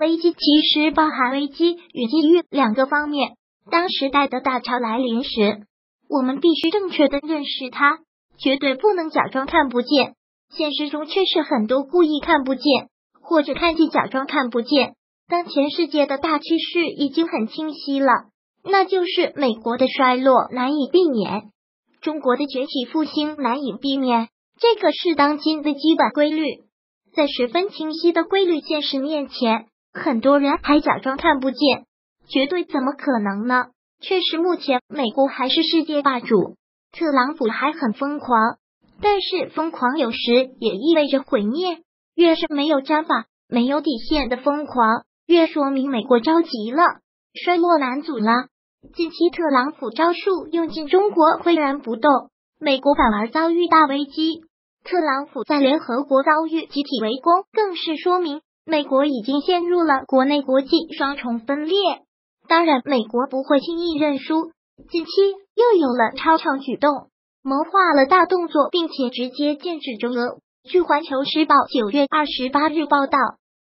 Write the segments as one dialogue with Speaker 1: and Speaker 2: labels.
Speaker 1: 危机其实包含危机与机遇两个方面。当时代的大潮来临时，我们必须正确的认识它，绝对不能假装看不见。现实中确实很多故意看不见，或者看见假装看不见。当前世界的大趋势已经很清晰了，那就是美国的衰落难以避免，中国的崛起复兴难以避免。这个是当今的基本规律。在十分清晰的规律现实面前，很多人还假装看不见，绝对怎么可能呢？确实，目前美国还是世界霸主，特朗普还很疯狂，但是疯狂有时也意味着毁灭。越是没有章法、没有底线的疯狂，越说明美国着急了，衰落难阻了。近期特朗普招数用尽，中国岿然不动，美国反而遭遇大危机。特朗普在联合国遭遇集体围攻，更是说明美国已经陷入了国内国际双重分裂。当然，美国不会轻易认输。近期又有了超常举动，谋划了大动作，并且直接剑指中俄。据环球时报九月二十八日报道，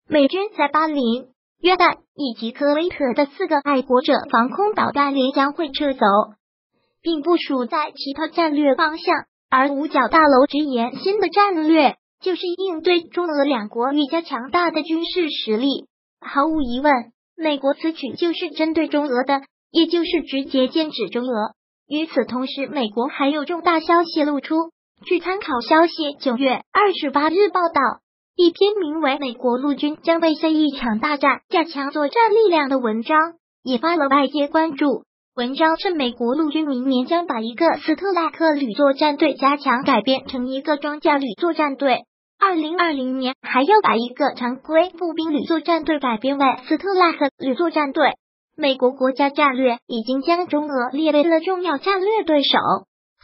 Speaker 1: 美军在巴林、约旦以及科威特的四个爱国者防空导弹连将会撤走，并部署在其他战略方向。而五角大楼直言，新的战略就是应对中俄两国愈加强大的军事实力。毫无疑问，美国此举就是针对中俄的，也就是直接剑指中俄。与此同时，美国还有重大消息露出。据参考消息九月二十八日报道，一篇名为《美国陆军将为下一场大战加强作战力量》的文章，引发了外界关注。文章称，美国陆军明年将把一个斯特拉克旅作战队加强改编成一个装甲旅作战队，二零二零年还要把一个常规步兵旅作战队改编为斯特拉克旅作战队。美国国家战略已经将中俄列为了重要战略对手。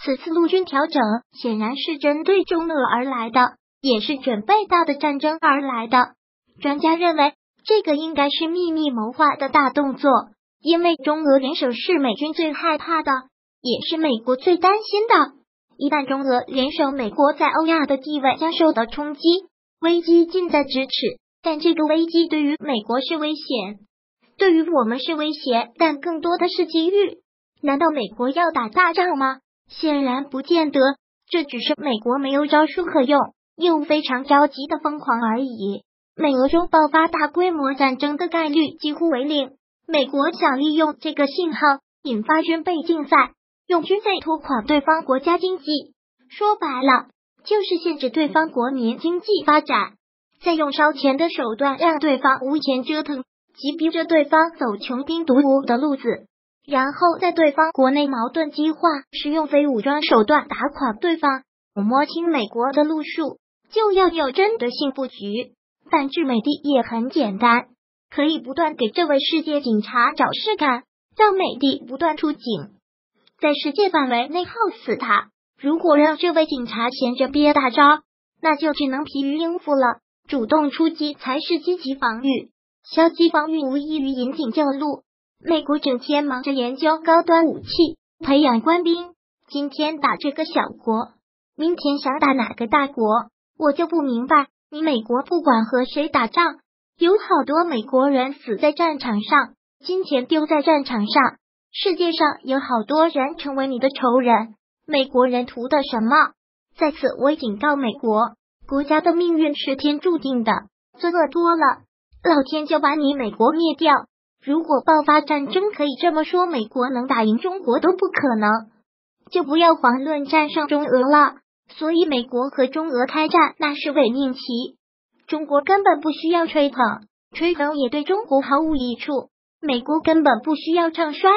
Speaker 1: 此次陆军调整显然是针对中俄而来的，也是准备大的战争而来的。专家认为，这个应该是秘密谋划的大动作。因为中俄联手是美军最害怕的，也是美国最担心的。一旦中俄联手，美国在欧亚的地位将受到冲击，危机近在咫尺。但这个危机对于美国是危险，对于我们是威胁，但更多的是机遇。难道美国要打大仗吗？显然不见得，这只是美国没有招数可用，又非常着急的疯狂而已。美俄中爆发大规模战争的概率几乎为零。美国想利用这个信号引发军备竞赛，用军费拖垮对方国家经济，说白了就是限制对方国民经济发展，再用烧钱的手段让对方无钱折腾，急逼着对方走穷兵黩武的路子，然后在对方国内矛盾激化使用非武装手段打垮对方，我摸清美国的路数，就要有针对性布局。反制美帝也很简单。可以不断给这位世界警察找事干，让美帝不断出警，在世界范围内耗死他。如果让这位警察闲着憋大招，那就只能疲于应付了。主动出击才是积极防御，消极防御无异于引颈就戮。美国整天忙着研究高端武器，培养官兵，今天打这个小国，明天想打哪个大国？我就不明白，你美国不管和谁打仗。有好多美国人死在战场上，金钱丢在战场上。世界上有好多人成为你的仇人，美国人图的什么？在此，我警告美国，国家的命运是天注定的，罪恶多了，老天就把你美国灭掉。如果爆发战争，可以这么说，美国能打赢中国都不可能，就不要遑论战胜中俄了。所以，美国和中俄开战，那是伪命题。中国根本不需要吹捧，吹捧也对中国毫无益处。美国根本不需要唱衰，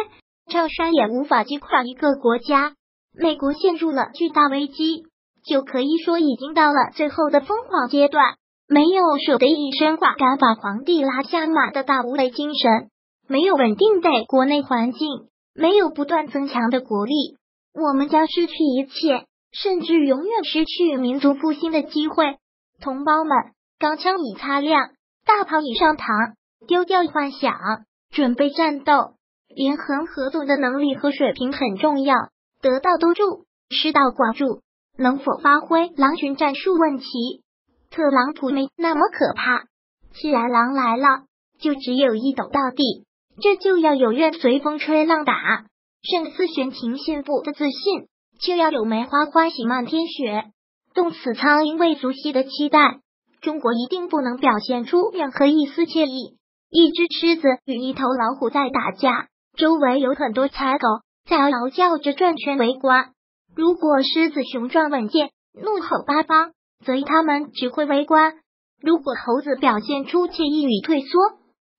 Speaker 1: 赵山也无法击垮一个国家。美国陷入了巨大危机，就可以说已经到了最后的疯狂阶段。没有舍得一身剐敢把皇帝拉下马的大无畏精神，没有稳定的国内环境，没有不断增强的国力，我们将失去一切，甚至永远失去民族复兴的机会，同胞们。钢枪已擦亮，大炮已上膛，丢掉幻想，准备战斗。连横合作的能力和水平很重要，得道多助，失道寡助。能否发挥狼群战术问题？特朗普没那么可怕。既然狼来了，就只有一斗到底，这就要有愿随风吹浪打。胜似玄庭信步的自信，就要有梅花欢喜漫天雪，动此苍蝇未足惜的期待。中国一定不能表现出任何一丝惬意。一只狮子与一头老虎在打架，周围有很多柴狗在嚎叫着转圈围观。如果狮子雄壮稳健，怒吼八方，则他们只会围观；如果猴子表现出惬意与退缩，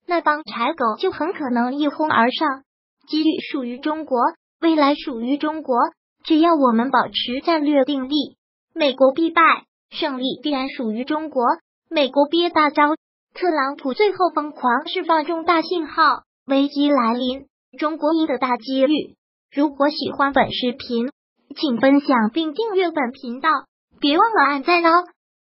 Speaker 1: 那帮豺狗就很可能一哄而上。机遇属于中国，未来属于中国。只要我们保持战略定力，美国必败。胜利必然属于中国，美国憋大招。特朗普最后疯狂释放重大信号，危机来临，中国一的大机遇。如果喜欢本视频，请分享并订阅本频道，别忘了按赞哦。